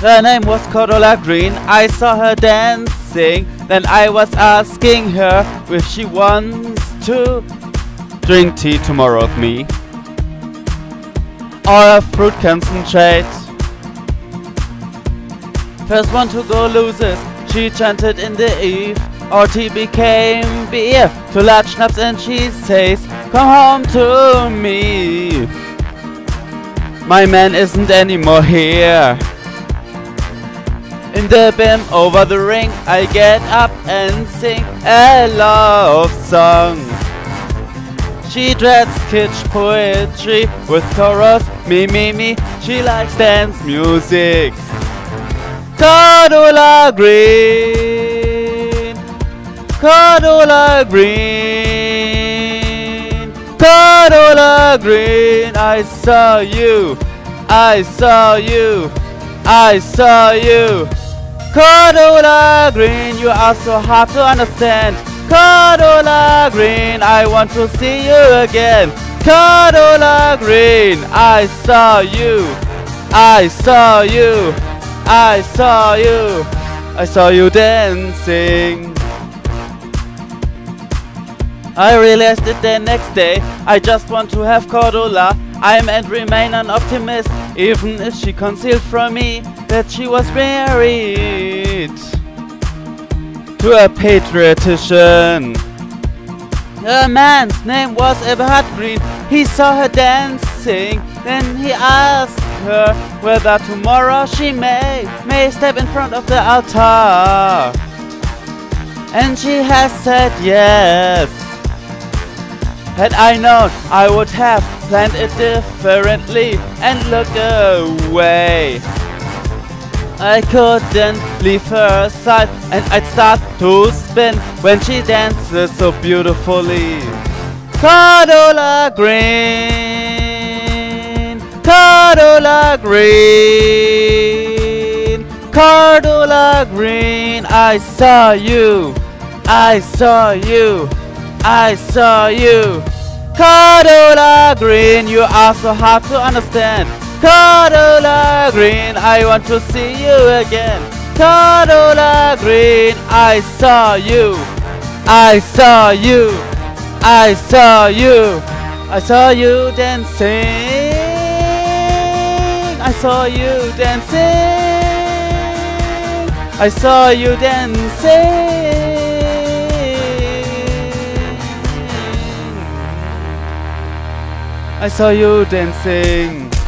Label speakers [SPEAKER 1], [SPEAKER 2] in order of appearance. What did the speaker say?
[SPEAKER 1] Her name was Cordula Green. I saw her dancing. Then I was asking her if she wants to drink tea tomorrow with me. Or a fruit concentrate. First one to go loses, she chanted in the eve. Our tea became beer to large schnapps and she says, Come home to me. My man isn't anymore here. In the Bim over the ring, I get up and sing a love song. She dreads kitsch poetry with chorus, me, me, me. She likes dance music. Cordula Green, Cordula Green, Cordula Green. I saw you, I saw you, I saw you. Cordula Green, you also have to understand. Cordula Green, I want to see you again. Cordula Green, I saw you, I saw you, I saw you, I saw you dancing. I realized it the next day. I just want to have Cordula. I'm and remain an optimist, even if she concealed from me that she was married to a pediatrician. A man's name was Eberhard Green. He saw her dancing, then he asked her whether tomorrow she may may step in front of the altar. And she has said yes. Had I known, I would have planned it differently and look away. I couldn't leave her side and I'd start to spin when she dances so beautifully. Cordula Green, Cordula Green, Cordula Green, I saw you, I saw you, I saw you. Cordula Green, you are so hard to understand. Cordula Green, I want to see you again. Cordula Green, I saw you. I saw you. I saw you. I saw you dancing. I saw you dancing. I saw you dancing. I saw you dancing.